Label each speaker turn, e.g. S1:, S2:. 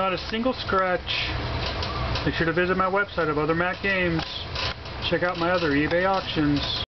S1: Not a single scratch. Make sure to visit my website of other Mac games. Check out my other eBay auctions.